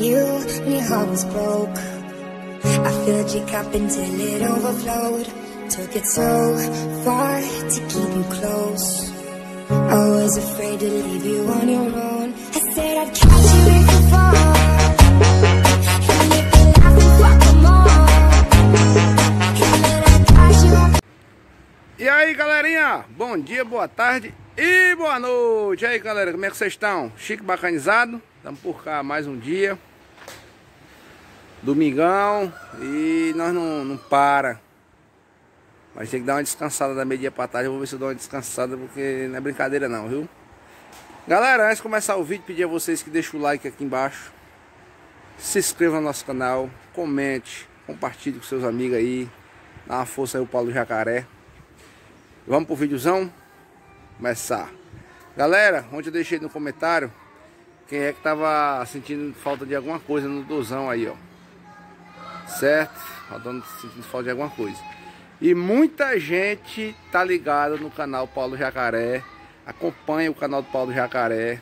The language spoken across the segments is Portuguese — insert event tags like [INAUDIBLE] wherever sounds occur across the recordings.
you your heart was broke. I filled your cup until it overflowed. Took it so far to keep you close. I was afraid to leave you on your own. I said I'd catch you if you fall. E aí galerinha, bom dia, boa tarde e boa noite. E aí galera, como é que vocês estão? Chique bacanizado, estamos por cá mais um dia. Domingão e nós não, não para. Mas tem que dar uma descansada da meia dia pra tarde. Eu vou ver se eu dou uma descansada porque não é brincadeira não, viu? Galera, antes de começar o vídeo, pedir a vocês que deixem o like aqui embaixo. Se inscreva no nosso canal, comente, compartilhe com seus amigos aí. Dá uma força aí o Paulo Jacaré. Vamos pro videozão? Começar. Galera, ontem eu deixei no comentário quem é que tava sentindo falta de alguma coisa no dozão aí, ó. Certo? Faltando, sentindo falta de alguma coisa. E muita gente tá ligada no canal Paulo Jacaré. Acompanha o canal do Paulo Jacaré.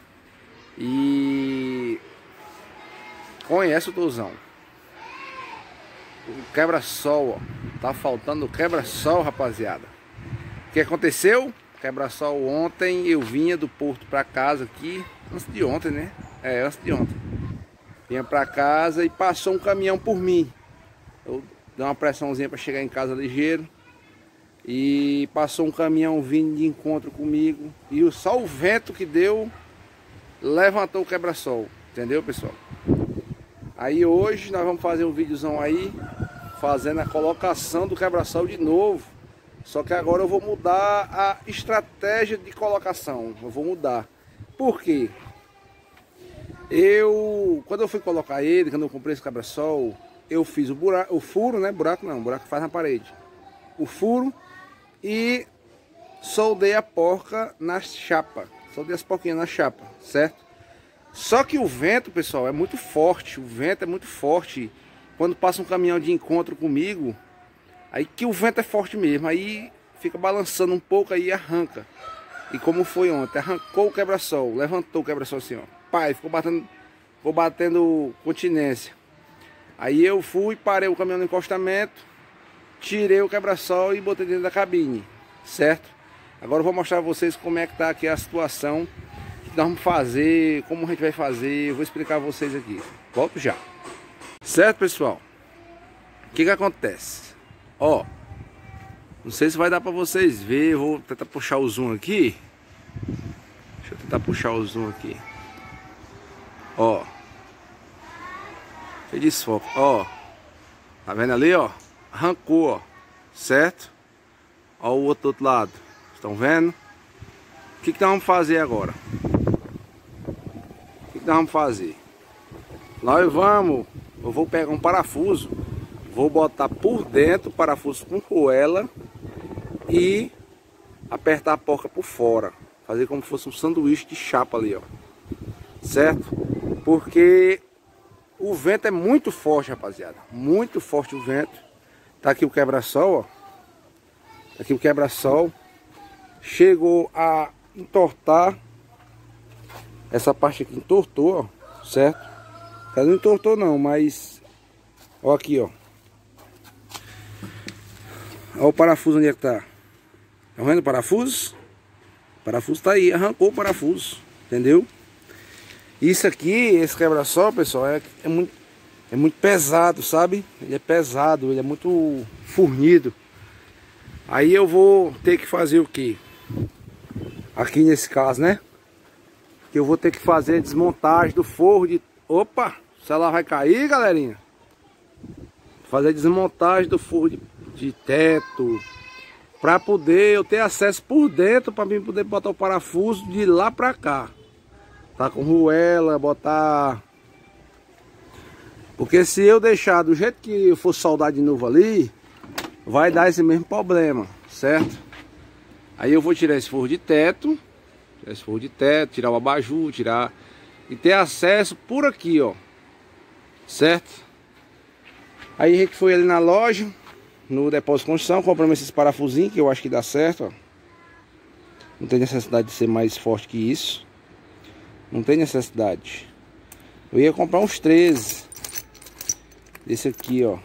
E conhece o dozão. O quebra-sol. Tá faltando quebra-sol, rapaziada. O que aconteceu? Quebra-sol ontem eu vinha do porto para casa aqui, antes de ontem, né? É, antes de ontem. Vinha para casa e passou um caminhão por mim. Eu dei uma pressãozinha para chegar em casa ligeiro. E passou um caminhão vindo de encontro comigo. E só o vento que deu levantou o quebra-sol. Entendeu, pessoal? Aí hoje nós vamos fazer um videozão aí fazendo a colocação do quebra-sol de novo. Só que agora eu vou mudar a estratégia de colocação. Eu vou mudar. Por quê? Eu, quando eu fui colocar ele, quando eu comprei esse quebra-sol, eu fiz o buraco, o furo, né? Buraco não, buraco faz na parede. O furo e soldei a porca na chapa. Soldei as porquinhas na chapa, certo? Só que o vento, pessoal, é muito forte. O vento é muito forte. Quando passa um caminhão de encontro comigo, aí que o vento é forte mesmo. Aí fica balançando um pouco aí arranca. E como foi ontem, arrancou o quebra-sol, levantou o quebra-sol assim, ó. Pai, ficou batendo, ficou batendo continência. Aí eu fui, parei o caminhão no encostamento, tirei o quebra-sol e botei dentro da cabine, certo? Agora eu vou mostrar a vocês como é que tá aqui a situação que nós vamos fazer, como a gente vai fazer, eu vou explicar a vocês aqui. Volto já. Certo, pessoal? O que que acontece? Ó, não sei se vai dar pra vocês ver, eu vou tentar puxar o zoom aqui. Deixa eu tentar puxar o zoom aqui. Ó. Que desfoco, ó. Tá vendo ali, ó? Arrancou, ó. Certo? Ó o outro, outro lado. Estão vendo? O que, que nós vamos fazer agora? O que, que nós vamos fazer? Nós vamos, eu vou pegar um parafuso, vou botar por dentro o parafuso com roela e apertar a porca por fora. Fazer como se fosse um sanduíche de chapa ali, ó. Certo? Porque o vento é muito forte, rapaziada. Muito forte o vento. Tá aqui o quebra-sol, ó. Tá aqui o quebra-sol. Chegou a entortar. Essa parte aqui entortou, ó. Certo? Ela não entortou não, mas... Ó aqui, ó. Olha o parafuso onde é que tá. Tá vendo o parafuso? O parafuso tá aí, arrancou o parafuso. Entendeu? Isso aqui, esse quebra-sol, pessoal, é, é, muito, é muito pesado, sabe? Ele é pesado, ele é muito fornido. Aí eu vou ter que fazer o que? Aqui nesse caso, né? Que eu vou ter que fazer a desmontagem do forro de... Opa! Se ela vai cair, galerinha. Fazer a desmontagem do forro de, de teto. Pra poder eu ter acesso por dentro. Pra mim poder botar o parafuso de lá pra cá. Tá com ruela, botar... Porque se eu deixar do jeito que for soldar de novo ali, vai dar esse mesmo problema, certo? Aí eu vou tirar esse forro de teto, tirar esse forro de teto, tirar o abajur, tirar... E ter acesso por aqui, ó. Certo? Aí a gente foi ali na loja, no depósito de construção, compramos esses parafusinhos, que eu acho que dá certo, ó. Não tem necessidade de ser mais forte que isso. Não tem necessidade. Eu ia comprar uns 13. Esse aqui, ó.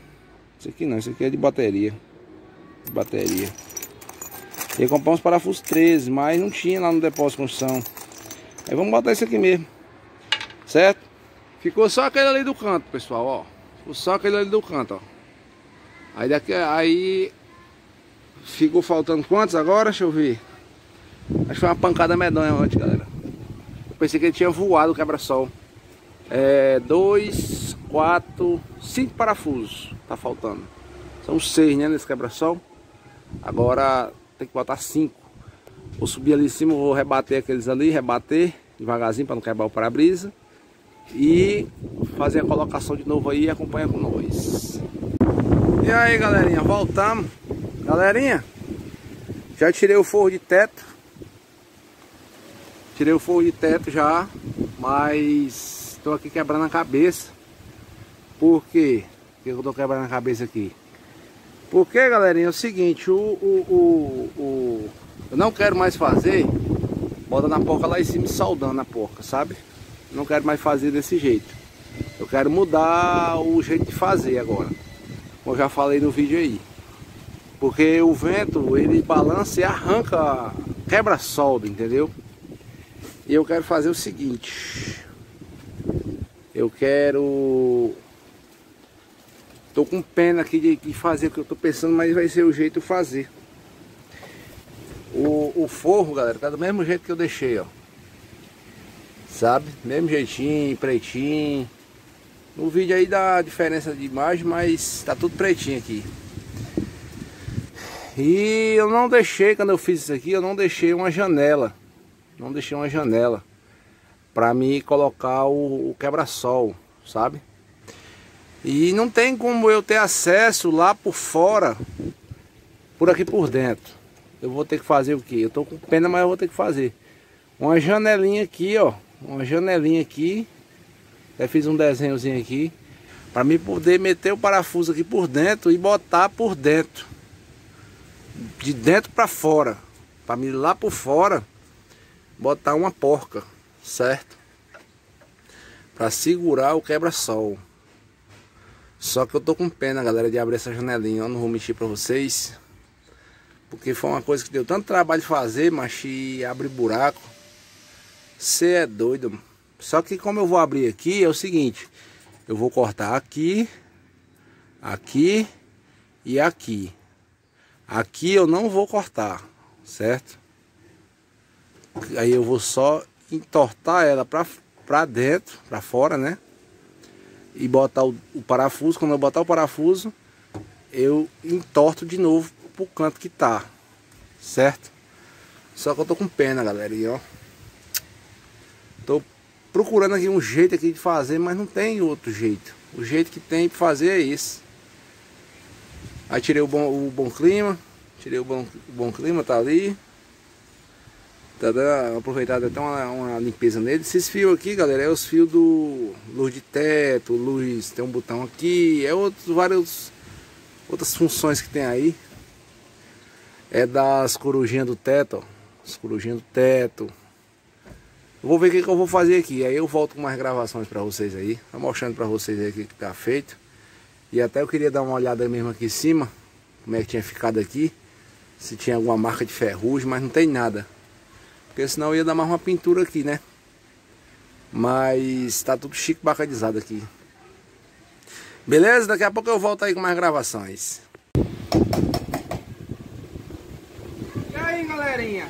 Esse aqui não, esse aqui é de bateria. De bateria. Ia comprar uns parafusos 13, mas não tinha lá no depósito de construção. Aí vamos botar esse aqui mesmo. Certo? Ficou só aquele ali do canto, pessoal, ó. Ficou só aquele ali do canto, ó. Aí daqui aí ficou faltando quantos agora? Deixa eu ver. Acho que foi uma pancada medonha ontem, galera. Pensei que ele tinha voado o quebra-sol. É, dois, quatro, cinco parafusos tá faltando. São seis, né, nesse quebra-sol. Agora tem que botar cinco. Vou subir ali em cima, vou rebater aqueles ali, rebater devagarzinho para não quebrar o para-brisa. E fazer a colocação de novo aí e acompanha com nós. E aí, galerinha, voltamos. Galerinha, já tirei o forro de teto. Tirei o forro de teto já, mas estou aqui quebrando a cabeça. Por quê? Por que eu estou quebrando a cabeça aqui? Porque, galerinha, é o seguinte, o, o, o, o, eu não quero mais fazer bota na porca lá em cima soldando a porca, sabe? Não quero mais fazer desse jeito. Eu quero mudar o jeito de fazer agora. Como eu já falei no vídeo aí. Porque o vento, ele balança e arranca, quebra solda, entendeu? E eu quero fazer o seguinte. Eu quero Tô com pena aqui de, de fazer o que eu tô pensando, mas vai ser o jeito de fazer. O, o forro, galera, tá do mesmo jeito que eu deixei, ó. Sabe? Mesmo jeitinho, pretinho. No vídeo aí dá diferença de imagem, mas tá tudo pretinho aqui. E eu não deixei, quando eu fiz isso aqui, eu não deixei uma janela. Não deixei uma janela. Pra me colocar o, o quebra-sol, sabe? E não tem como eu ter acesso lá por fora, por aqui por dentro. Eu vou ter que fazer o que? Eu tô com pena, mas eu vou ter que fazer. Uma janelinha aqui, ó. Uma janelinha aqui. Até fiz um desenhozinho aqui. Para mim poder meter o parafuso aqui por dentro e botar por dentro. De dentro para fora. Para mim lá por fora botar uma porca, certo? Para segurar o quebra-sol. Só que eu tô com pena, galera, de abrir essa janelinha. Eu não vou mentir pra vocês. Porque foi uma coisa que deu tanto trabalho fazer, mas e abrir buraco. Você é doido. Só que como eu vou abrir aqui, é o seguinte. Eu vou cortar aqui, aqui e aqui. Aqui eu não vou cortar, certo? Aí eu vou só entortar ela pra, pra dentro, pra fora, né? e botar o, o, parafuso, quando eu botar o parafuso, eu entorto de novo pro canto que tá, certo? Só que eu tô com pena, galera, e ó. Tô procurando aqui um jeito aqui de fazer, mas não tem outro jeito. O jeito que tem de fazer é esse. Aí tirei o bom, o bom clima, tirei o bom, o bom clima, tá ali. Tá dando, aproveitado até uma, uma, limpeza nele. Esses fios aqui, galera, é os fios do luz de teto, luz, tem um botão aqui, é outros vários outras funções que tem aí. É das corujinhas do teto, ó. As corujinhas do teto. vou ver o que, que, eu vou fazer aqui. Aí eu volto com mais gravações para vocês aí. Tá mostrando para vocês aí o que, que tá feito. E até eu queria dar uma olhada mesmo aqui em cima. Como é que tinha ficado aqui. Se tinha alguma marca de ferrugem, mas não tem nada. Porque senão ia dar mais uma pintura aqui, né? Mas tá tudo chique bacadizado aqui. Beleza? Daqui a pouco eu volto aí com mais gravações. E aí, galerinha?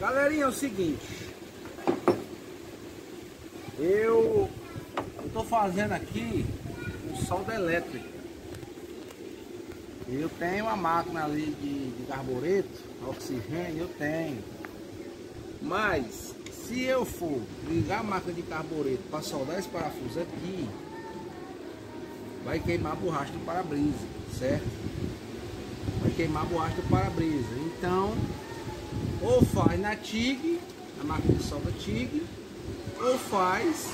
Galerinha, é o seguinte. Eu, eu tô fazendo aqui um solda elétrica. Eu tenho uma máquina ali de, de carbureto, oxigênio, eu tenho. Mas, se eu for ligar a máquina de carbureto para soldar esse parafuso aqui, vai queimar a borracha do para-brisa, certo? Vai queimar a borracha do para-brisa. Então, ou faz na TIG, na máquina de solda TIG, ou faz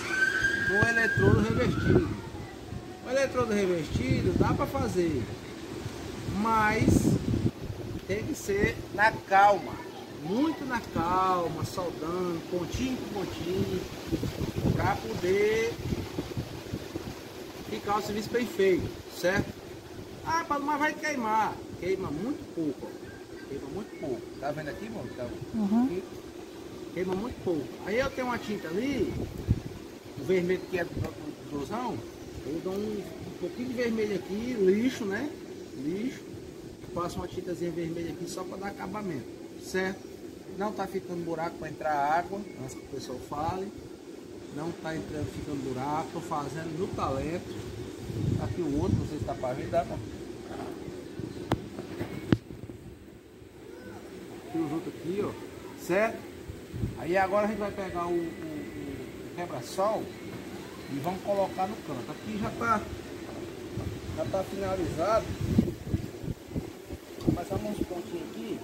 no eletrodo revestido. O eletrodo revestido dá para fazer, mas tem que ser na calma muito na calma, soldando, pontinho por pontinho, para poder ficar o serviço bem feito, certo? Ah, mas vai queimar. Queima muito pouco, ó. Queima muito pouco. Tá vendo aqui, mano? Tá Uhum. Queima muito pouco. Aí eu tenho uma tinta ali, o vermelho que é do, do, do dosão, eu dou um, um pouquinho de vermelho aqui, lixo, né? Lixo. Passo uma tintazinha vermelha aqui só para dar acabamento, certo? Não tá ficando buraco para entrar água, antes que o pessoal fale. Não tá entrando, ficando buraco, tô fazendo no talento. Aqui o outro, não sei se tá para ver, dá pra... Aqui os outros aqui, ó, certo? Aí agora a gente vai pegar o, o- o- quebra-sol e vamos colocar no canto. Aqui já tá, já tá finalizado. Vou passar uns pontinhos aqui.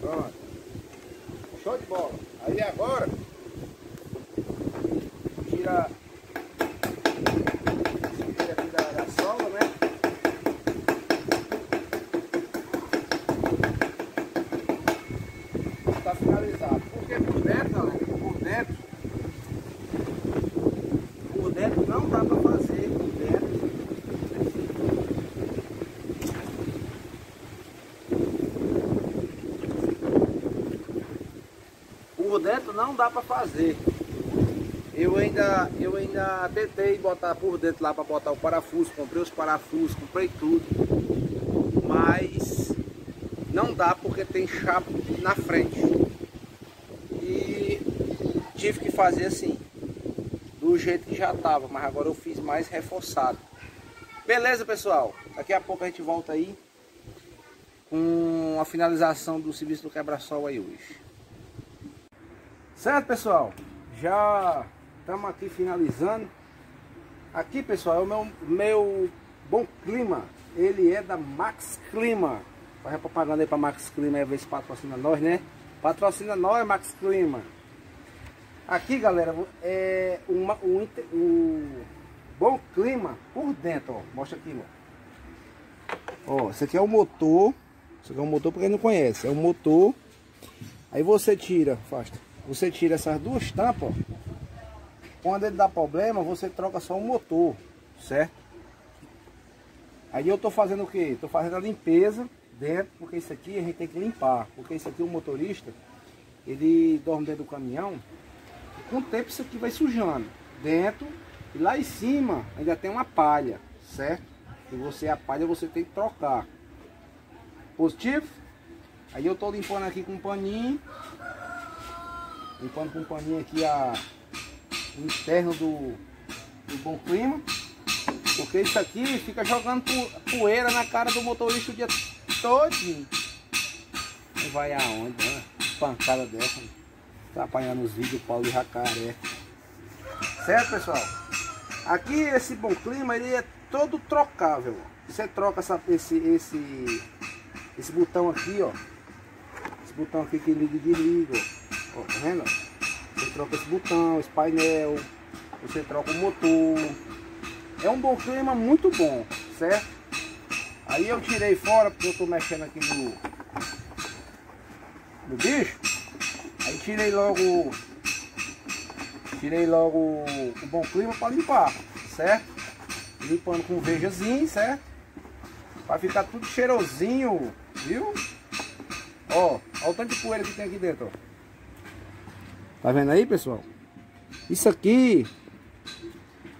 Pronto. Show de bola. Agora, tira tira aqui da, da sola, né? Está finalizado. Porque por dentro, galera, por dentro, por dentro não dá para fazer por dentro. Por dentro não dá para fazer. Eu ainda, eu ainda tentei botar por dentro lá para botar o parafuso, comprei os parafusos, comprei tudo. Mas não dá porque tem chapa na frente. E tive que fazer assim, do jeito que já estava, mas agora eu fiz mais reforçado. Beleza, pessoal? Daqui a pouco a gente volta aí com a finalização do serviço do quebra-sol aí hoje. Certo, pessoal? Já estamos aqui finalizando. Aqui, pessoal, é o meu, meu bom clima. Ele é da Max Clima. Faz a propaganda aí para Max Clima, aí, ver se patrocina nós, né? Patrocina nós, Max Clima. Aqui, galera, é uma, o, o bom clima por dentro, ó. Mostra aqui, ó. Ó, esse aqui é o motor. Isso aqui é um motor para quem não conhece. É um motor. Aí você tira, afasta. Você tira essas duas tampas. Quando ele dá problema, você troca só o motor, certo? Aí eu tô fazendo o que? Tô fazendo a limpeza dentro, porque isso aqui a gente tem que limpar. Porque isso aqui o motorista, ele dorme dentro do caminhão. Com o tempo isso aqui vai sujando. Dentro e lá em cima ainda tem uma palha, certo? E você, a palha você tem que trocar. Positivo? Aí eu tô limpando aqui com um paninho. Limpando com um paninho aqui a, o interno do, do bom clima. Porque isso aqui fica jogando po- poeira na cara do motorista o dia todinho. Não vai aonde, né? Pancada dessa. Tá apanhando os vídeos Paulo e Jacaré. Certo, pessoal? Aqui esse bom clima ele é todo trocável. Você troca essa, esse, esse, esse botão aqui, ó. Esse botão aqui que liga e desliga, ó. Ó, tá vendo? Você troca esse botão, esse painel, você troca o motor. É um bom clima muito bom, certo? Aí eu tirei fora porque eu tô mexendo aqui no, no bicho. Aí tirei logo tirei logo o bom clima para limpar, certo? Limpando com vejazinho, certo? Para ficar tudo cheirosinho, viu? Ó, olha o tanto de poeira que tem aqui dentro, ó. Tá vendo aí, pessoal? Isso aqui,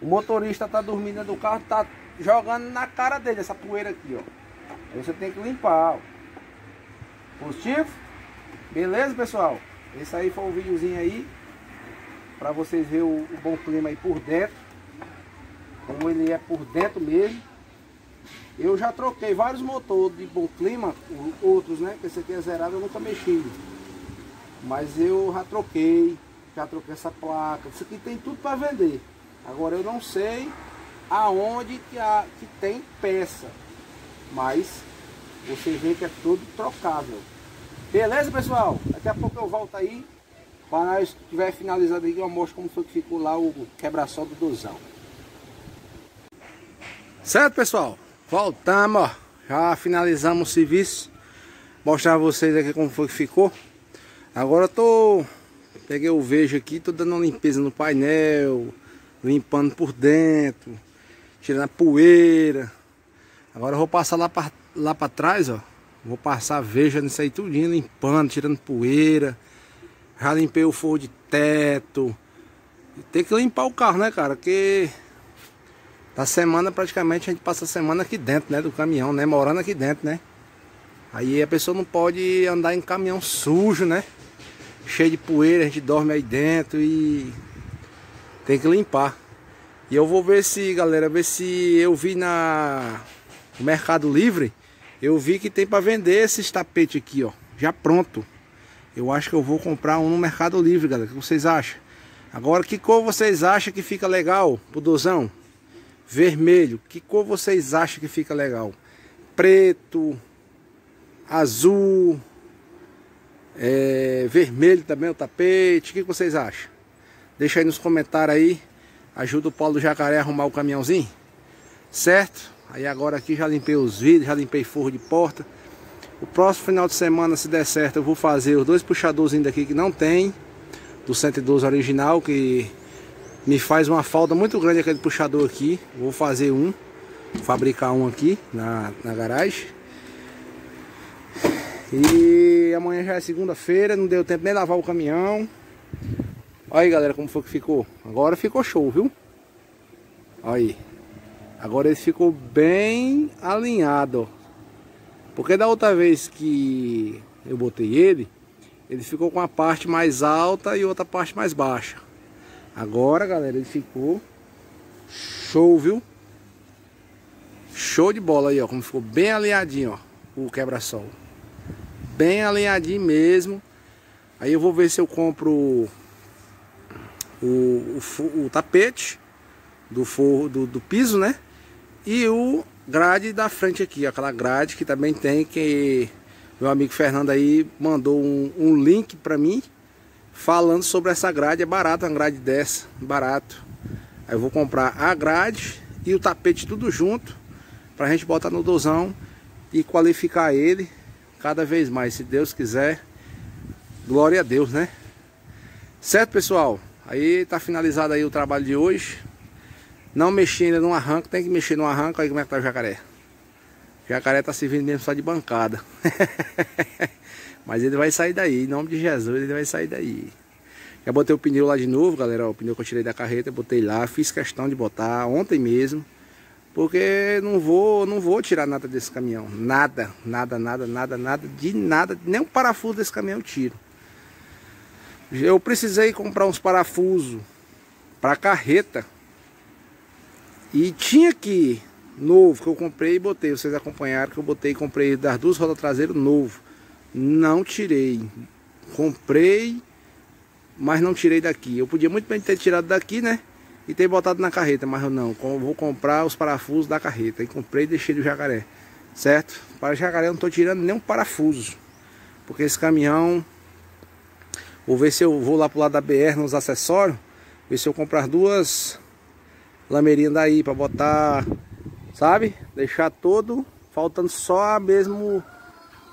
o motorista tá dormindo do carro, tá jogando na cara dele essa poeira aqui, ó. Aí você tem que limpar, ó. Positivo? Beleza, pessoal? Esse aí foi o videozinho aí. Pra vocês verem o, o bom clima aí por dentro. Como ele é por dentro mesmo. Eu já troquei vários motores de bom clima, outros, né? Que esse aqui é zerado, eu nunca mexi. Mas eu já troquei, já troquei essa placa. Isso aqui tem tudo para vender. Agora eu não sei aonde que, a, que tem peça. Mas você vê que é tudo trocável. Beleza, pessoal? Daqui a pouco eu volto aí. Para nós tiver finalizado aí, eu mostro como foi que ficou lá o quebra-sol do dozão. Certo, pessoal? Voltamos, ó. Já finalizamos o serviço. Mostrar a vocês aqui como foi que ficou. Agora eu tô... Peguei o vejo aqui, tô dando uma limpeza no painel. Limpando por dentro. Tirando a poeira. Agora eu vou passar lá lá pra trás, ó. Vou passar veja nisso aí tudinho, limpando, tirando poeira. Já limpei o forro de teto. Tem que limpar o carro, né, cara? Porque da semana praticamente a gente passa a semana aqui dentro, né? Do caminhão, né? Morando aqui dentro, né? Aí a pessoa não pode andar em caminhão sujo, né? Cheio de poeira, a gente dorme aí dentro e tem que limpar. E eu vou ver se, galera, ver se eu vi na Mercado Livre, eu vi que tem para vender esses tapetes aqui, ó, já pronto. Eu acho que eu vou comprar um no Mercado Livre, galera. O que vocês acham? Agora, que cor vocês acham que fica legal pro dozão? Vermelho. Que cor vocês acham que fica legal? Preto, azul, é, vermelho também o tapete. O que vocês acham? Deixa aí nos comentários aí. Ajuda o Paulo do Jacaré a arrumar o caminhãozinho. Certo? Aí agora aqui já limpei os vidros, já limpei forro de porta. O próximo final de semana, se der certo, eu vou fazer os dois puxadorzinhos daqui que não tem. Do 112 original, que me faz uma falta muito grande aquele puxador aqui. Vou fazer um, fabricar um aqui na, na garagem. E amanhã já é segunda-feira, não deu tempo nem lavar o caminhão. Olha aí galera como foi que ficou. Agora ficou show, viu? Olha aí. Agora ele ficou bem alinhado, ó. Porque da outra vez que eu botei ele, ele ficou com a parte mais alta e outra parte mais baixa. Agora, galera, ele ficou show, viu? Show de bola aí, ó. Como ficou bem alinhadinho, ó. O quebra-sol. Bem alinhadinho mesmo. Aí eu vou ver se eu compro o, o, o, tapete do forro do, do piso, né? E o grade da frente aqui, aquela grade que também tem que meu amigo Fernando aí mandou um, um link para mim falando sobre essa grade, é barato uma grade dessa, barato. Aí eu vou comprar a grade e o tapete tudo junto pra gente botar no dozão e qualificar ele cada vez mais, se Deus quiser. Glória a Deus, né? Certo, pessoal? Aí tá finalizado aí o trabalho de hoje. Não mexi ainda no arranco, tem que mexer no arranco, aí como é que tá o jacaré. O jacaré tá servindo mesmo só de bancada. [LAUGHS] Mas ele vai sair daí, em nome de Jesus, ele vai sair daí. Já botei o pneu lá de novo, galera, o pneu que eu tirei da carreta, botei lá, fiz questão de botar ontem mesmo. Porque não vou, não vou tirar nada desse caminhão, nada, nada, nada, nada, nada, de nada, nem um parafuso desse caminhão eu tiro. Eu precisei comprar uns parafusos para carreta e tinha aqui, novo, que eu comprei e botei. Vocês acompanharam que eu botei e comprei das duas rodas traseiras novo. Não tirei. Comprei, mas não tirei daqui. Eu podia muito bem ter tirado daqui, né? E ter botado na carreta, mas eu não. Vou comprar os parafusos da carreta. E comprei e deixei do jacaré. Certo? Para jacaré eu não estou tirando nenhum parafuso. Porque esse caminhão... Vou ver se eu vou lá pro lado da BR nos acessórios. Ver se eu comprar duas lameirinha daí para botar, sabe? Deixar todo, faltando só mesmo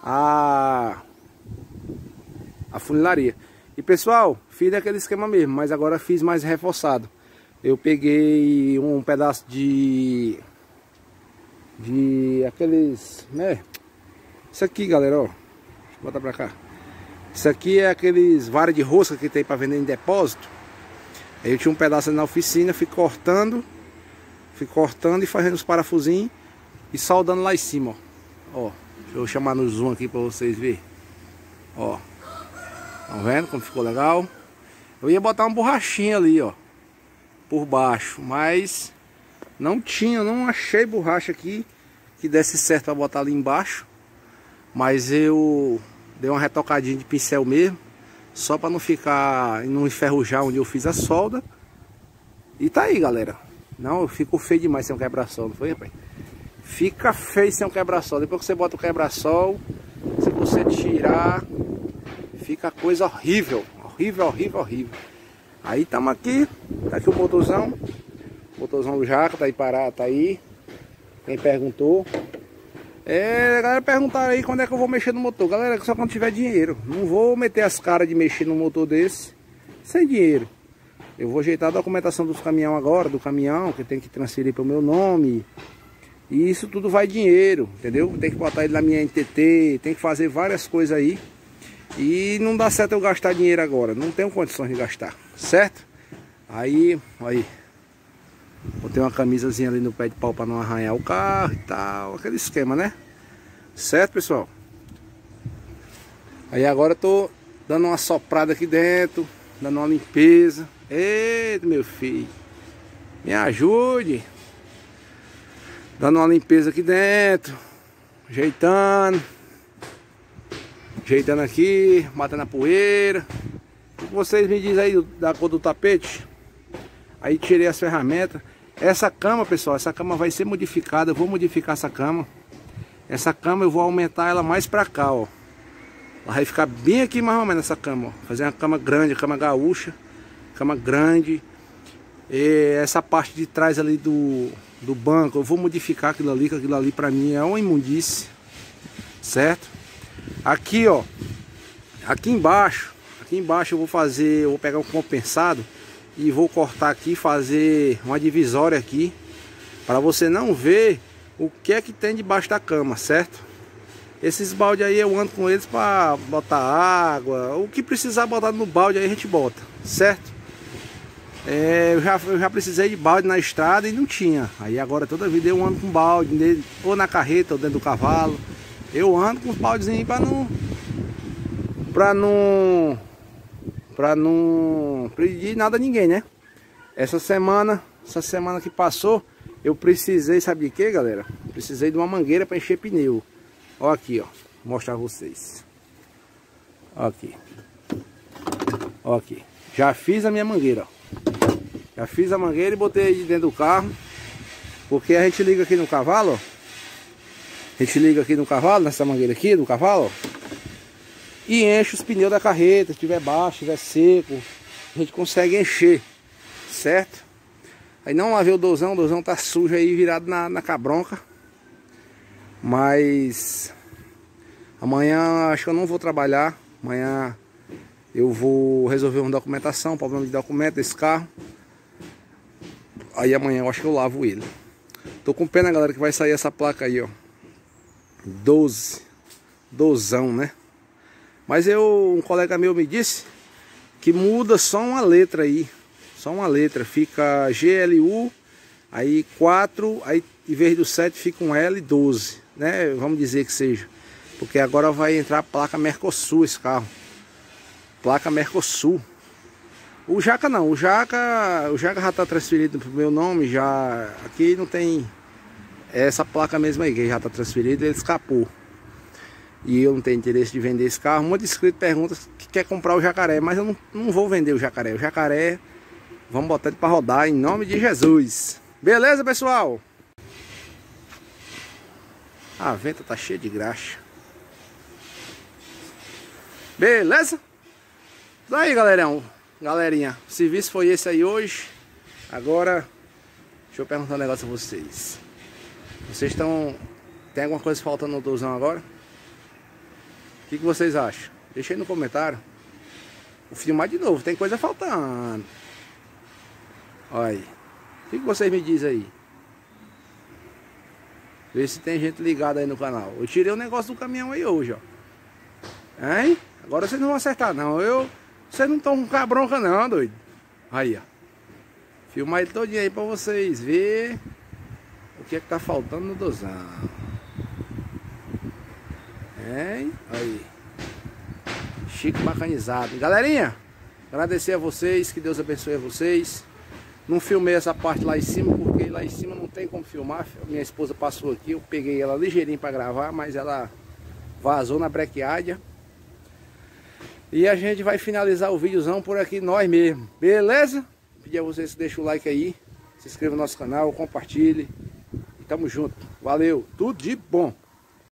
a a funilaria. E pessoal, fiz aquele esquema mesmo, mas agora fiz mais reforçado. Eu peguei um pedaço de de aqueles, né? Isso aqui, galera, ó. Deixa eu botar pra cá. Isso aqui é aqueles varas de rosca que tem para vender em depósito. Aí eu tinha um pedaço na oficina, fui cortando, fui cortando e fazendo os parafusinhos e soldando lá em cima, ó. ó deixa eu chamar no zoom aqui para vocês verem. Ó. Estão vendo como ficou legal? Eu ia botar uma borrachinha ali, ó. Por baixo, mas não tinha, não achei borracha aqui que desse certo para botar ali embaixo. Mas eu dei uma retocadinha de pincel mesmo só para não ficar, não enferrujar onde eu fiz a solda. E tá aí, galera. Não, ficou feio demais sem um quebra-sol, não foi, rapaz? Fica feio sem um quebra-sol. Depois que você bota o quebra-sol, se você tirar, fica coisa horrível. Horrível, horrível, horrível. Aí estamos aqui, tá aqui o motorzão. Motorzão do Jaca, tá aí parado, tá aí. Quem perguntou. É, a galera perguntaram aí quando é que eu vou mexer no motor. Galera, só quando tiver dinheiro. Não vou meter as caras de mexer no motor desse sem dinheiro. Eu vou ajeitar a documentação dos caminhão agora, do caminhão, que tem que transferir para o meu nome. E isso tudo vai dinheiro, entendeu? Tem que botar ele na minha NTT, tem que fazer várias coisas aí. E não dá certo eu gastar dinheiro agora, não tenho condições de gastar, certo? Aí, aí. Botei uma camisazinha ali no pé de pau para não arranhar o carro e tal, aquele esquema, né? Certo, pessoal? Aí agora eu tô dando uma soprada aqui dentro, dando uma limpeza. Eita, meu filho. Me ajude. Dando uma limpeza aqui dentro. Ajeitando. Ajeitando aqui, matando a poeira. O que vocês me dizem aí da cor do tapete? Aí tirei as ferramentas. Essa cama, pessoal, essa cama vai ser modificada. Eu vou modificar essa cama. Essa cama eu vou aumentar ela mais pra cá, ó. Ela vai ficar bem aqui mais ou menos essa cama, ó. Fazer uma cama grande, cama gaúcha cama grande. E essa parte de trás ali do, do banco, eu vou modificar aquilo ali, que aquilo ali para mim é uma imundície, certo? Aqui, ó, aqui embaixo, aqui embaixo eu vou fazer, eu vou pegar um compensado e vou cortar aqui, fazer uma divisória aqui, para você não ver o que é que tem debaixo da cama, certo? Esses balde aí eu ando com eles para botar água, o que precisar botar no balde aí a gente bota, certo? É, eu, já, eu já precisei de balde na estrada e não tinha. Aí agora toda vida eu ando com balde, ou na carreta ou dentro do cavalo. Eu ando com os baldezinhos para não. Pra não. Pra não pedir nada a ninguém, né? Essa semana, essa semana que passou, eu precisei, sabe de quê, galera? Precisei de uma mangueira para encher pneu. Ó aqui, ó. Vou mostrar vocês. Ó aqui. Ó aqui. Já fiz a minha mangueira, ó. Já fiz a mangueira e botei dentro do carro. Porque a gente liga aqui no cavalo, ó. A gente liga aqui no cavalo, nessa mangueira aqui do cavalo, E enche os pneus da carreta, se tiver baixo, se tiver seco. A gente consegue encher, certo? Aí não lavei o dozão, o dozão tá sujo aí, virado na, na cabronca. Mas... Amanhã acho que eu não vou trabalhar. Amanhã eu vou resolver uma documentação, problema de documento desse carro. Aí amanhã eu acho que eu lavo ele. Tô com pena, galera, que vai sair essa placa aí, ó. 12. Dozão, né? Mas eu, um colega meu me disse que muda só uma letra aí. Só uma letra. Fica GLU, aí 4, aí em vez do 7 fica um L12, né? Vamos dizer que seja. Porque agora vai entrar placa Mercosul esse carro. Placa Mercosul. O Jaca não, o Jaca, o Jaca já está transferido pro meu nome, já aqui não tem essa placa mesmo aí, que já está transferido, ele escapou. E eu não tenho interesse de vender esse carro. Um monte de inscrito pergunta que quer comprar o jacaré, mas eu não, não vou vender o jacaré. O jacaré, vamos botar ele para rodar em nome de Jesus. Beleza, pessoal? A venta tá cheia de graxa. Beleza? Daí, galerão. Galerinha, o serviço foi esse aí hoje. Agora, deixa eu perguntar um negócio a vocês. Vocês estão... Tem alguma coisa faltando no dozão agora? O que, que vocês acham? Deixa aí no comentário. Vou filmar de novo, tem coisa faltando. Olha aí. O que, que vocês me dizem aí? Vê se tem gente ligada aí no canal. Eu tirei o negócio do caminhão aí hoje, ó. Hein? Agora vocês não vão acertar, não. Eu... Vocês não estão com bronca não, doido. Aí, ó. Filmar ele todinho aí pra vocês verem o que é que tá faltando no dozão. Hein? Aí. Chico mecanizado. Galerinha, agradecer a vocês, que Deus abençoe a vocês. Não filmei essa parte lá em cima, porque lá em cima não tem como filmar. Minha esposa passou aqui, eu peguei ela ligeirinho para gravar, mas ela vazou na brequiádia. E a gente vai finalizar o videozão por aqui nós mesmo, beleza? Pedir a vocês que deixem o like aí. Se inscreva no nosso canal, compartilhe. Tamo junto. Valeu, tudo de bom.